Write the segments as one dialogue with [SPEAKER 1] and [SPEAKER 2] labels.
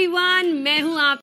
[SPEAKER 1] Everyone मैं हूं आप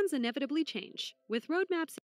[SPEAKER 2] Plans inevitably change. With roadmaps